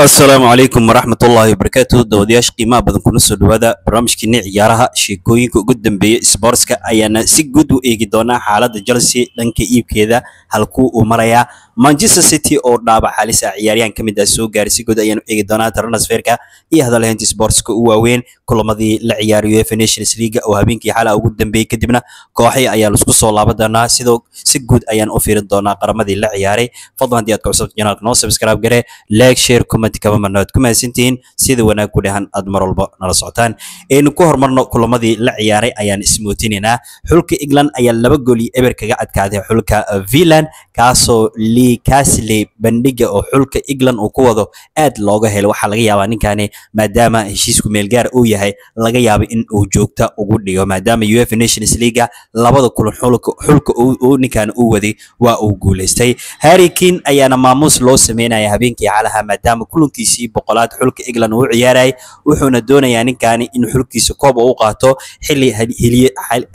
asalaamu calaykum waraxmatullaahi wabarakaatu dawadayaasha qiimaha badan kuna soo dhawaada barnaamijkeeni ciyaaraha sheekooyinka ugu dambeeya sportska ayaana si guud u eegi doonaa xaaladda chelsea dhanka iibkeeda halkuu uu marayaa manchester city oo dhaabac halis ah ciyaaryahan ka mid ah soo gaaray si guud ayaanu eegi doonaa transferka iyo hadalhaynta sportska u waaweyn. Kulamadii la ciyaaray uefa nations league oo habeenkii xala ugu dambeeyey kadibna kooxii ayaa la isku soo laaban doonaa. Sidoo si guud ayaan u fiirin doonaa qaramadii la ciyaaray. Fadlan haddii aad ka cusubta janaalka noo subscribe gare like share comment kama marna waad ku mahadsantihiin sida wanaag ku dhahan aad mar walba nala socotaan. Aynu ku horumarno kulamadii la ciyaaray ayaan ismootinaynaa. Xulka england ayaa laba gool iyo eber kaga adkaaday xulka villan kaasoo lee casley bandhiga oo xulka england uu ku wado aad looga helo. Waxaa laga yaabaa ninkani maadaama heshiisku meelgaar uu yahay laga yaabo in uu joogta ugu dhigo maadaama uefa nations league labada kulan xulka xulka uu waday waa uu guuleystay. Harry kane ayaana maamuus loo sameynaya habeenkii xalaha maadaama kulankiisii boqolaad xulka england uu ciyaarayay wuxuuna doonayaa ninkani in xulkiisa koob u qaato xilli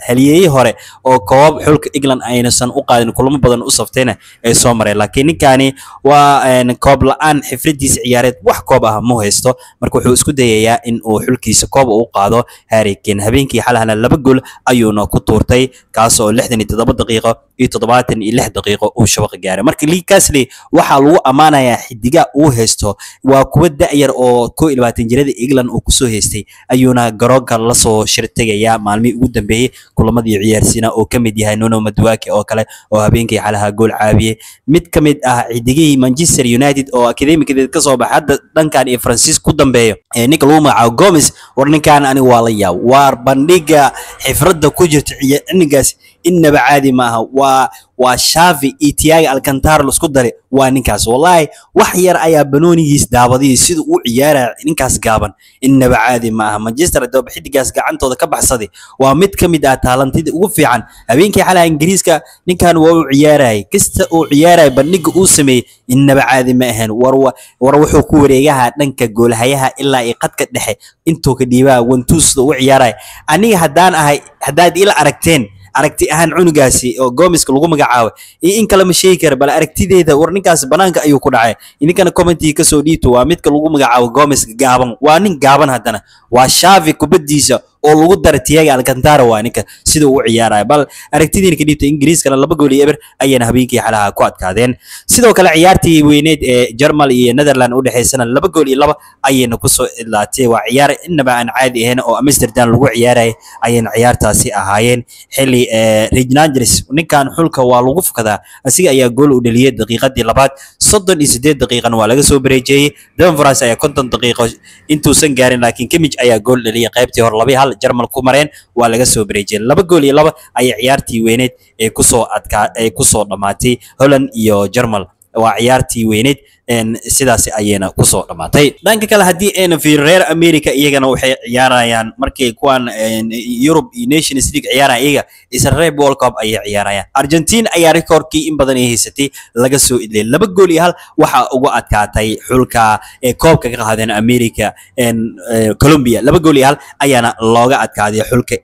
haliyeeyii hore oo koob xulka england aynasan u qaadin kulamo badan u saftayna ay soo mareen laakiin ninkani waa koob la'aan xifradiisa ciyaareed wax koob ah mu haysto. Marka wuxuu isku dayayaa in uu xulkiisa koob u qaado. Harry kane habeenkii xalahana laba gool ayuuna ku tuurtay kaas oo lixdan iyo toddoba daqiiqo iyo toddobaatan iyo lix daqiiqo uu shabaqa gaaray. Marka lee casley waxaa lagu ammaanayaa xidiga uu haysto. Waa kuwa da'yar oo koo iyo jirada england uu ku soo haystay ayuuna garoonka la soo shirtegayaa maalmihii ugu dambeeyey kulamadii ciyaarsiina oo ka mid yahay nuno maduwake oo kale oo habeenkii xalaha gool caabiyey mid ka mid ah xidigihii manchester united oo akademikadeed ka soo baxay hadda dhankan iyo faransiis ku dambeeyo ee ninka lagu magacaabo gomes war ninkan aniga waa la yaab. Waar bandhiga xifradda ku jirta ciyaarnigaas innaba caadi maaha. Waa waa shavi iyo tiaga alcantara la isku daray. Waa ninkaas. Wallahi wax yar ayaa banoonigiis daabadiyay sida uu ciyaaraya ninkaas gaaban. Innaba caadi maaha. Manchester adooba xidigaas gacantooda ka baxsaday. Waa mid ka mid ah taalantida ugu fiican. Habeenkii xalaha ingiriiska ninkan waa uu ciyaarayay. Kasta uu ciyaaraya bandhiga uu sameeyey innaba caadi ma ahayn war wuxuu ku wareegaha dhanka goolhayaha ilaa iyo qadka dhexe. Intuu ka dhiibaa wantuusda u ciyaaraya aniga haddaan ahay haddaad ila aragteen aragti ahaan cunugaasi oo gomiska lagu magacaabo iyo in kale ma sheegi kara bal aragtideeda war ninkaas banaanka ayuu ku dhacay. Idinkana commentii ka soo dhiibto waa midka lagu magacaabo gomiska gaaban. Waa nin gaaban haddana. Waa shavi kubadiisa oo lagu dara tiaga alcantara waa ninka sida uu ciyaaraya. Bal aragtidiina ka dhiibta ingiriiskana laba gool eber ayayna habeenkii xalaha ku adkaadeen. Sidoo kale ciyaartii weyneed ee germal iyo netherland u dhexaysana laba gool iyo laba ayayna ku soo idlaatay waa ciyaar inaba aan caadi ahayn oo amsterdam lagu ciyaarayay ayayna ciyaartaasi ahaayeen. Xilli regnangers ninkan xulka waa lagu fukadaa asiga ayaa gool u dhaliyay daqiiqadii labaad. Soddon iyo sideed daqiiqana waa laga soo bareejeeyey denveras ayaa konton daqiiqo intuusan gaarin laakiin kimij ayaa gool dhaliyay qaybtii hore laba hal jarmal ku mareen waa laga soo bareejiyay. Laba gool iyo laba ayay ciyaartii weyneed ee ku soo adkaa ee ku soo dhammaatay holland iyo jarmal waa ciyaartii weyneed sidaas ayayna ku soo dhammaatay dhanka kale haddii ayna fiir reer america iyagana waxay ciyaarayaan markay kuwan europe iyo nations league ciyaaraya iyaga israel world cup ayay ciyaarayaan. Argentine ayaa recordkii in badan ay haysatay laga soo idlay laba gool iyo hal. Waxaa ugu adkaatay xulka ee koobka ka qaadeen america colombia. Laba gool iyo hal ayaana looga adkaaday xulka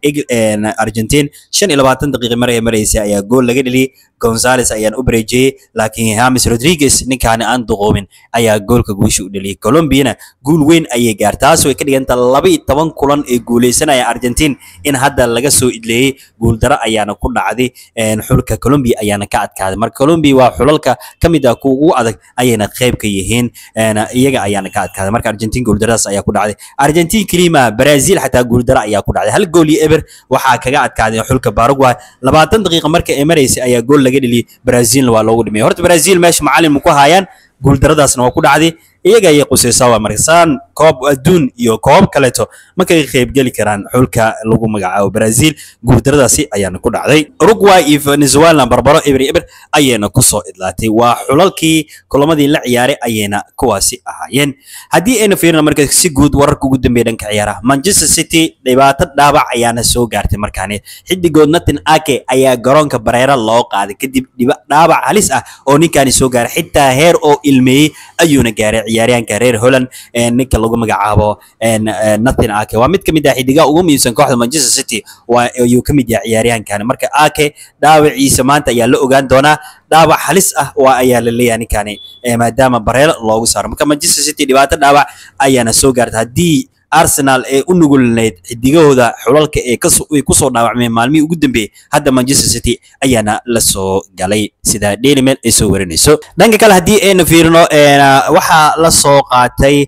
argentine shan iyo labaatan daqiiqa mar ay maraysay ayaa gool laga dheliyay gonzales ayaan u bareejiyey laakiin hamis rodriguez ninkaani aan duqoomin ayaa goolka guusha u dheliyay colombiana. Guul weyn ayay gaar taas way ka dhiganta laba iyo toban kulan ee guuleysanaya argentine in hadda laga soo idleeyey guuldaro ayaana ku dhacday xulka colombia ayaana ka adkaaday. Marka colombia waa xulalka ka mid ah kuwa ugu adag ayayna qayb ka yihiin iyaga ayaana ka adkaaday. Marka argentine guuldaradaas ayaa ku dhacday. Argentine kelima brazil xataa guuldaro ayaa ku dhacday. Hal gool iyo eber waxaa kaga adkaaday xulka paraguay. Labaatan daqiiqa marka ay maraysay ayaa gool laga dheliyay brazilna waa loogu dhimay. Horta brazil meesha macalin ma ku haayaan guuldaradaasna waa ku dhacday iyaga ayay qusaysaa waa markasaan koob adduun iyo koob kaleeto. Ma kaga qaybgeli karaan xulka lagu magacaabo brazil. Guuldaradaasi ayaana ku dhacday. Uruguay iyo venezuela barbaro eber eber ayayna ku soo idlaatay. Waa xulalkii kulamadii la ciyaaray ayayna kuwaasi ahaayeen. Haddii ayna fiirina marka si guud wararka ugu dambeeya dhanka ciyaaraha manchester city dhibaato dhaabac ayaana soo gaartay markaani xidigood natin ake ayaa garoonka bareera loo qaaday. Kadib dhaabac halis ah oo ninkaani soo gaaray. Xitaa heer oo ilmeeyey ayuuna gaaray ciyaaryahanka reer holland ninka lagu magacaabo nathan ake. Waa mid ka mid ah xidigaha ugu muhiimsan kooxda manchester city. Waa ayuu ka mid yahay ciyaaryahankani marka ake dhaawaciisa maanta ayaa la ogaan doonaa. Dhaawac halis ah waa ayaa la leeyahay ninkani maadaama bareelo loogu saaro. Marka manchester city dhibaato dhaawac ayaana soo gaarta haddii arsenal ee u nugulnayd xidigahooda xulalka ee ku soo dhaawacmeen maalmihii ugu dambeeyey hadda manchester city ayaana la soo galay. Sida daily mail ay soo warinayso dhanka kale haddii aynu fiirino waxaa la qaatay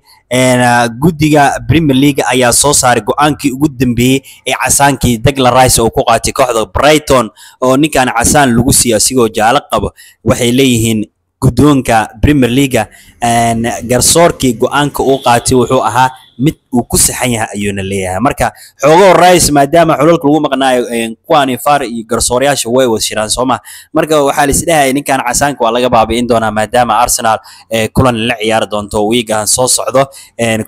guddiga premier league ayaa soo saaray go'aankii ugu dambeeyey ee casaankii dagla rice oo ku qaatay kooxda brighton oo ninkan casaan lagu siiyo asigoo jaalo qabo. Waxay leeyihiin guddoonka premier leaga garsoorkii go'aanka uu qaatay wuxuu ahaa mid uu ku saxan yahay ayuuna leeyahay. Marka xoogoo rice maadaama xulalka lagu maqnaayo kuwani far iyo garsoorayaasha way wada shiraan marka waxaa laisdhahaya ninkan casaanka waa laga baabi'in doonaa maadaama arsenal kulan la ciyaari doonto wiigahan soo socdo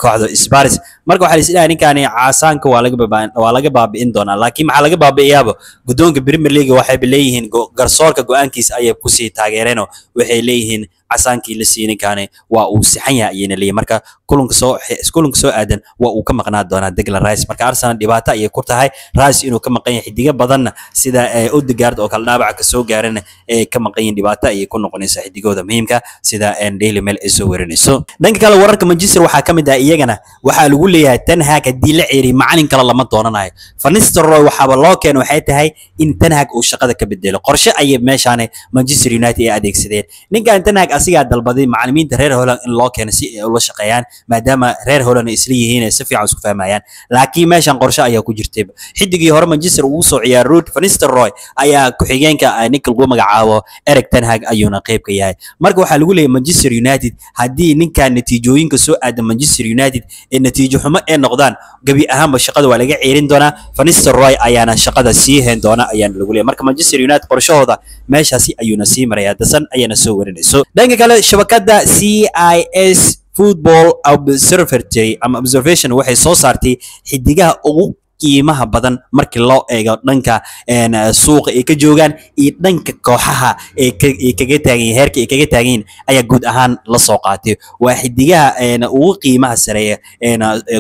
kooxda spars marka waxaa laisdhahaya ninkani casaanka waa laga baabi'in doonaa laakiin maxaa laga baabi'iyaaba guddoonka premier league waxayba leeyihiin garsoorka go'aankiisa ayay ku sii taageereenoo waxay leeyihiin casaankii la ninkaani waa uu sixan yahay ayayna leeyihiin marka kulanka soo aadan waa uu ka maqnaa doonaa deglan rice. Marka arsenal dhibaato ayay ku tahay rice inuu ka maqan yahay xidiga badanna sida odegaard oo kale dhaawaca ka soo gaarana ee ka maqan yihiin dhibaato ayay ku noqonaysaa xidigooda muhiimka sida daily mail ay soo warinayso. Dhanka kale wararka manchester waxaa ka mid ah iyagana waxaa lagu leeyahay ten hag haddii la ceeriy macalin kale lama doonanayo. Fanisteroy waxaaba loo keena waxay tahay in ten hag uu shaqada ka bedelo qorshe ayay meeshaane manchester united ay adeegsadeen. Ninkan ten hag asigaa dalbaday macalimiinta reer holland in loo keeno si ay ula shaqeeyaan maadaama reer holland ay isla ay si fiican isku fahmayaan. Laakiin meeshan qorshe ayaa ku jirtay. Xidigii hore manchester ugu soo ciyaaray ruud fanisteroy ayaa ku-xigeenka ninka lagu magacaabo eric ten hag ayuuna qayb ka yahay. Marka waxaa lagu leeyahay manchester united haddii ninkan natiijooyinka soo aada manchester united ee natiijo xumo ee noqdaan gebi ahaanba shaqada waa laga ceerin doonaa. Fanisteroy ayaana shaqada sii hayn doona ayaana lagu leeyahay marka manchester united qorshahooda meeshaasi ayuuna sii maraya. Dasan ayaana soo warinayso dhanka kale shabakada c i s football observatory ama observation waxay soo saartay xidigaha ugu qiimaha badan markii loo eego dhanka suuqa ay ka joogaan iyo dhanka kooxaha ay kaga taagan yihiin heerka ay kaga taagan yihiin ayaa guud ahaan la soo qaatay. Waa xidigaha ugu qiimaha sareeya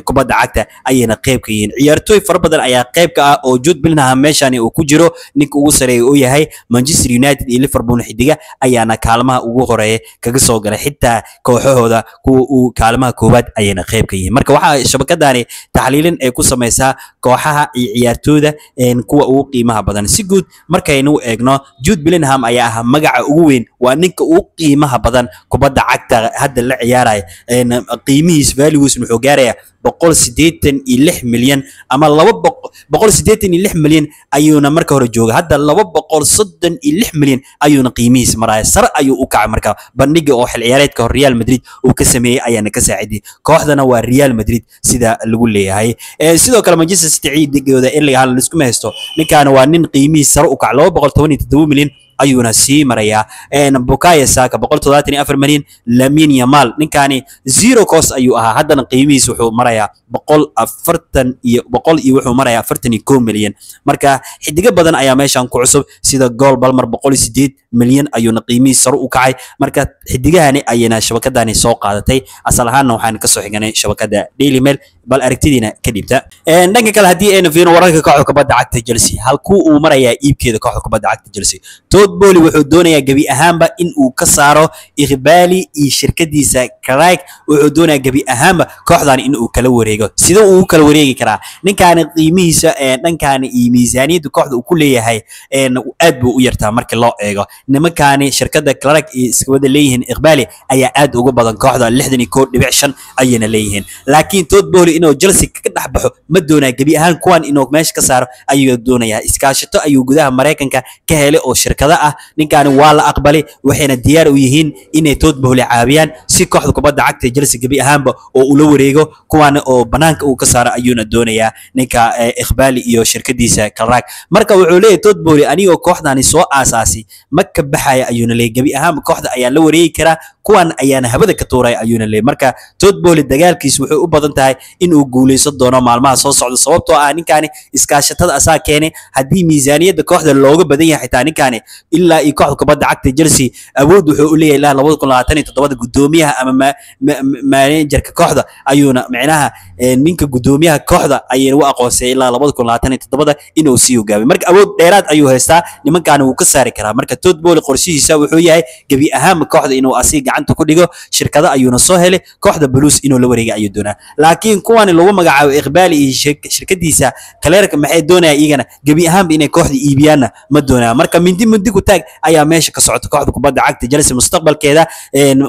kubadda cagta ayayna qayb ka yihiin. Ciyaartooy fara badan ayaa qayb ka ah oo jude bellingham meeshani uu ku jiro ninka ugu sareeya uu yahay manchester united iyo liverpool xidiga ayaana kaalmaha ugu horreeya kaga soo galay. Xitaa kooxahooda kuwa uu kaalmaha koowaad ayayna qayb ka yihiin. Marka waxaa shabakadani taxliilin ay ku samaysaa kooxaha iyo ciyaartooyda kuwa ugu qiimaha badan. Si guud markaynu eegno jude bellingham ayaa ah magaca ugu weyn. Waa ninka ugu qiimaha badan kubadda cagta hadda la ciyaaraya qiimihiis values wuxuu gaaraya boqol siddeetan iyo lix milyan ama laba boqol siddeetan iyo lix milyan ayuuna marka hore jooga. Hadda laba boqol soddon iyo lix milyan ayuuna qiimihiis maraya sare ayuu u kacay marka. Bandhiga oo xil ciyaareedka hore real madrid uu ka sameeyey ayaana ka saaciday kooxdana waa real madrid sida lagu leeyahay. Sidoo kale manchester city ciidigooda erling haaland iskuma haysto. Ninkaana waa nin qiimihiis sare u kacay laba boqol toban iyo toddoba milyan ayuuna sii marayaa. Bukaya saka boqol toddobaatan iyo afar milyan lamin yamal ninkaani zero cost ayuu ahaa. Haddana qiimihiis wuxuu marayaa boqol afartan iyo boqol iyo wuxuu marayaa afartan iyo kow milyan. Marka xidigo badan ayaa meeshan ku cusub sida gool balmar boqol iyo sideed milyan ayuuna qiimihiis sare u kacay. Marka xidigahani ayayna shabakadani soo qaadatay. Asal ahaanna waxaan ka soo xiganay shabakada daily mail bal aragtidiina ka dhibta. Dhanka kale haddii aynu fiirino wararka kooxda kubadda cagta chelsea. Halkuu uu marayaa iibkeeda kooxda kubadda cagta chelsea. Todd boli wuxuu doonayaa gebi ahaanba in uu ka saaro iqbaali iyo shirkadiisa craig. Wuxuu doonayaa gebi ahaanba kooxdan in uu kala wareego. Sida uu kala wareegi karaa ninkaani qiimihiisa dhankaani iyo miisaaniyadda kooxda uu ku leeyahay aad buu u yartaa markii loo eego. Nimankaani shirkadda craig iyo iskawada leeyihiin iqbaali ayaa aad uga badan kooxda lixdan iyo kow dhibic shan ayayna leeyihiin. Laakiin todd boli inuu chelsea ka dhex baxo ma doonaa gebi ahaan kuwan inuu meesha ka saaro ayuu doonayaa. Iskaashato ayuu gudaha maraykanka ka helay oo shirkado ah. Ninkaani waa la aqbalay waxayna diyaar u yihiin inay todd boli caawiyaan. Si kooxda kubadda cagta chelsea gebi ahaanba oo ula wareego kuwan oo banaanka uu ka saaro ayuuna doonayaa. Ninka iqbaali iyo shirkadiisa kalraag marka wuxuu leeyahay todd boli anigoo kooxdani soo aasaasay ma ka baxaya ayuuna leeyahy gebi ahaanba kooxda ayaa la wareegi karaa kuwan ayaana habada ka tuuraya ayuuna leeyahy marka boli dagaalkiis wuxuu u badan tahay in uu guuleysan doono maalmaha soo socda. Sababtoo ah ninkaani iskaashatada asaa keenay haddii miisaaniyadda kooxda looga badan yahay xitaa ninkaani ilaa iyo kooxda kubadda cagta Chelsea awood wuxuu u leeyahay ilaa 2027 gudoomiyaha ama ma- ma- ma- managerka kooxda ayuuna micnaha eh, ninka gudoomiyaha kooxda ayayna u aqoonsay ilaa 2027 inuu sii hogaamiyo marka awood dheeraad ayuu haystaa nimankaana wuu ka saari karaa. Marka Todd qorshihiisa wuxuu yahay gebi ahaanba kooxda inuu asiga gacanta ku dhigo shirkado ayuuna soo helay kooxda Blues inuu la wareega ayuu doonaa. Laakiin kuwani lagu magacaabo Iqbaali iyo shir- shirkadiisa kaleerka maxay doonayaan iyagana? Gebi ahaanba inay kooxda iibiyaanna ma doonayaan marka mindi mindi ku taag ayaa meesha ka socota kooxda kubadda cagta Chelsea mustaqbalkeeda.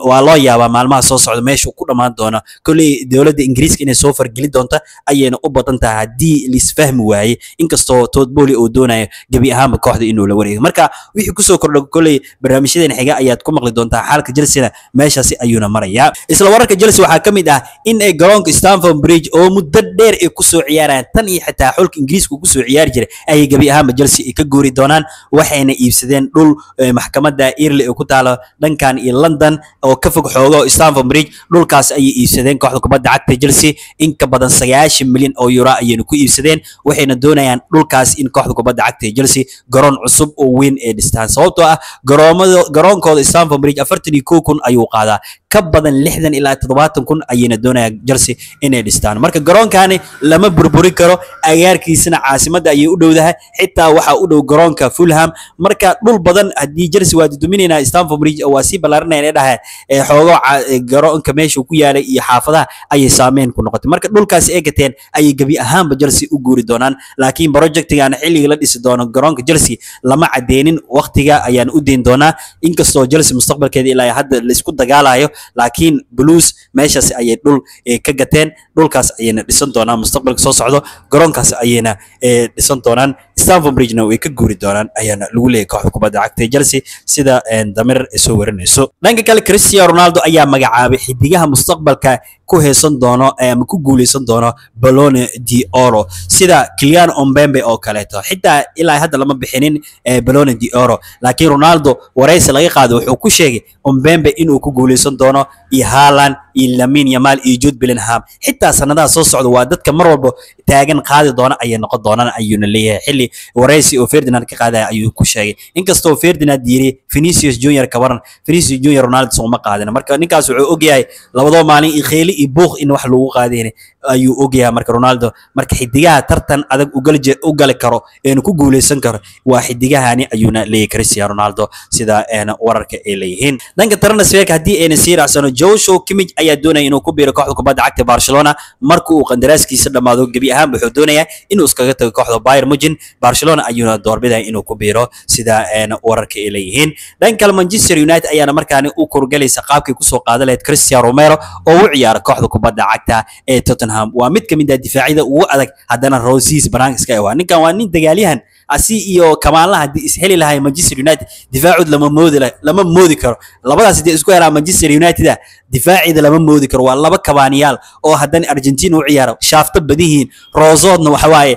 Waa loo yaabaa maalmaha soo socda meesha ku dhammaan doona kolley dowladda Ingiriiska inay soo fargeli doonto ayayna u badan tahay. Haddii lisfahmi waaye inkastoo Todd Boehly uu doonayo gebi ahaanba kooxda inuu la wareego. Marka wixii ku soo kordha kolley barnaamijyadan xiga ayaad ku maqli doontaa xaalka Chelsea meeshaasi ayuuna marayaa. Isla wararka Chelsea waxaa ka mid ah in ay garoonka Stamford Bridge oo muddo dheer ay ku soo ciyaarayaan tan iyo xitaa xulka Ingiriiska ku soo ciyaari jiray ayay gebi ahaanba Chelsea ay ka goori doonaan waxayna iibsadeen dhul eh, maxkamadda Earley oo ku taalo dhankan iyo London oo ka fog xooga oo Stamford Bridge. Dhulkaas ayay iibsadeen kooxda kubadda cagta Chelsea in ka badan 90 milyan oo euro ayayna ku iibsadeen waxayna doonayaan dhulkaas in kooxda kubadda cagta Chelsea garoon cusub oo weyn ay dhistaan. Sababtoo ah garoomada garoonkooda Stamford Bridge 41 kun ayuu qaadaa. Ka badan 60 ilaa 70 kun ayayna doonayaan Chelsea inay dhistaan marka garoonkani lama burburi karo agaarkiisana caasimadda ayay u dhowdahay xitaa waxaa u dhow garoonka Fulham. Marka dhul badan haddii Chelsea waa duminaynaa Stamford Bridge waa sii ballaarinayaan ee xoogo ca- ee garoonka meesha uu ku yaalay iyo xaafadaha ayay saameyn ku noqotay. Marka dhulkaas ay gateen ayay gebi ahaanba Chelsea u guuri doonaan laakiin projectigan xilliga la dhisi doono garoonka Chelsea lama cadeynin waqtiga ayaan u deyn doonaa. Inkastoo Chelsea mustaqbalkeeda ilaa hadda la isku dagaalayo laakiin Blues meeshaas ayay dhul eh, ka gateen. Dhulkaas ayayna dhisan doonaan. Mustaqbalka soo socdo garoonkaas ayayna eh, dhisan doonaan. Stamford Bridge-na way ka guuri doonaan. Ayaana lagu leeyahay kooxda kubadda cagta Chelsea. Sida eh, Damir ay soo warinayso. Dhanka kale Cristiano Ronaldo ayaa magacaabay xidigaha mustaqbalka ku heesan doono ama ku guuleysan doono Ballon d'Oro sida Kylian Mbappe oo kaleeto. Xitaa ilaa hadda lama bixinin eh, Ballon d'Oro laakiin Ronaldo wareysi laga qaado wuxuu ku sheegay Mbappe inuu ku guuleysan doono iyo Haaland iyo Lamine Yamal iyo Jude Bellingham. Xitaa sanadaha soo socda waa dadka mar walba taagan qaadi doona ayay noqon doonaan ayuuna leeyahay. Xilli wareysi oo Ferdinand ka qaadaya ayuu ku sheegay. Inkastoo Ferdinand yiri Vinicius Junior ka Vinicius Junior Ronaldo sooma qaadin. Marka ninkaas wuxuu ogyahay labadoo maalin iyo iyo buuq in wax lagu qaadeen ayuu ogyahay marka Ronaldo marka xidigaha tartan adag u gali karo een ku guuleysan karo waa xidigahani ayuuna leeyahay Cristiano Ronaldo sida wararka ay leeyihiin. Dhanka transferka haddii ayna sii raacsano Joshua Kimmich ayaa doonaya inuu ku biiro kooxda kubadda cagta Barcelona. Marka uu qandaraaskiisa dhamaado gebi ahaan wuxuu doonayaa inuu iskaga tago kooxda Bayern Munich. Barcelona ayuuna doorbidaya inuu ku biiro sida wararka ay leeyihiin. Dhanka Manchester United ayaana markaani u kurgalaysa qaabkii ku soo qaadan lahayd Cristiano Romero oo u ciyaara kooxda kubadda cagta ee Tottenham. Waa mid ka mid ah difaacyada ugu adag haddana Rosiis banaanka iska waa. Ninkan waa nin dagaalyahan asi iyo kamaalaha haddii isheli lahay Manchester United difaacood lama moodi lama moodi karo. Labadaas haddii isku helaan Manchester United ah difaaciida lama moodi karo. Waa laba kabaaniyaal oo haddana Argentina u ciyaaro. Shaafto badihiin Rozoodna waxa waaye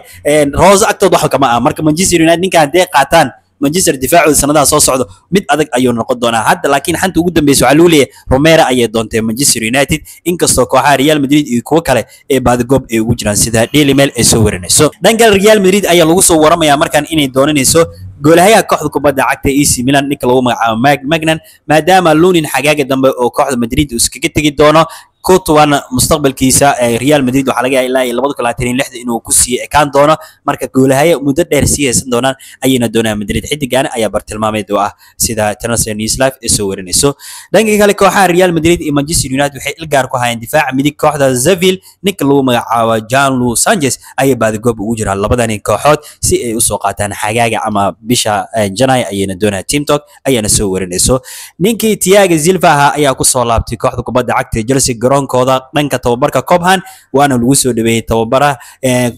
Rose agtood wax kama ah marka Manchester United ninkan haddii ay qaataan Manchester difaacooda sanadaha soo socdo mid adag ayuu noqon doonaa. Hadda laakiin xanta ugu dambeysa waxaa lagu leeyahay Romero ayay doontay Manchester United inkastoo kooxaha Real Madrid iyo kuwo kale ee baadigoob ay ugu jiraan sida Daily Mail ay soo warinayso. Dhanka Real Madrid ayaa lagu soo waramayaa markan inay doonanayso goolahayaha kooxda kubadda cagta AC Milan ninka lagu magacaabo Mag Magnan maadaama Lunin xagaaga dambe oo kooxda Madrid uu iskaga tegi doono Courtois mustaqbalkiisa ee Real Madrid waxaa laga yaabaa ilaa iyo 2026 inuu ku ekaan doono. Marka goolahaya muddo dheer sii haysan doonaan ayayna doonayaan Madrid. Xidigan ayaa bartilmaameed u ah sida Transfer News Live ay soo warinayso. Dhanka kale kooxaha Real Madrid iyo Manchester United waxay ilgaar ku hayaan difaaca midig. Kooxda Seville ninka lagu magacaabo Gianluca Sanchez ayay baadigoob ugu jiraan labadani kooxood si ay u soo qaataan xagaaga ama bisha eh, Janay ayayna doonayaan Team Talk ayana soo warinayso. Ninkii Thiago Silva ahaa ayaa ku soo laabtay kooxda kubadda cagta Chelsea garoonkooda dhanka tababarka Cobham waana lagu soo dhaweeyay tababaraha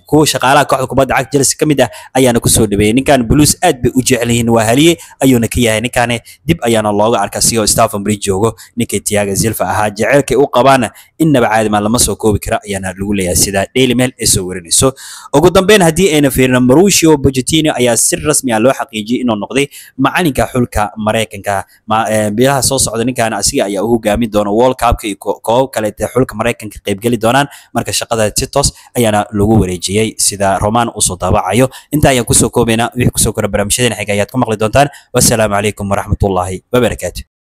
kuwa shaqaalaha kooxda kubadda cagta Chelsea ka mid ah ayaana ku soo dhaweeyay ninkan Blues aad bay u jecel yihiin waa haliye ayuuna ka yahay. Ninkan dib ayaana looga arkaa sigoo Stamford Bridge joogo. Ninkii Thiago Silva ahaa jaceylka u qabaana innaba caadi ma lama soo koobi kara ayaana lagu leeyahay sida Daily Mail ay soo warinayso. Ugu dambeyn haddii ayna fiirino Mauricio Pochettino ayaa si rasmi ah loo xaqiijiyay inuu noqday macalinka xulka Mareykanka. Ma- ee, bilaha soo socda ninkan asiga ayaa u hogaamin doona World Cup iyo ko- koobab kale kaleete xulka maraykanka qaybgeli doonaan. Marka shaqada si toos ayaana lagu wareejiyey sida roman u soo daabacayo. Intaa ayaan ku soo koobaynaa wixii ku soo kora barnaamijyadeena xiga ayaad ku maqli doontaan. Wassalaamu calaykum waraxmatullaahi wabarakaatu